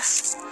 Yes.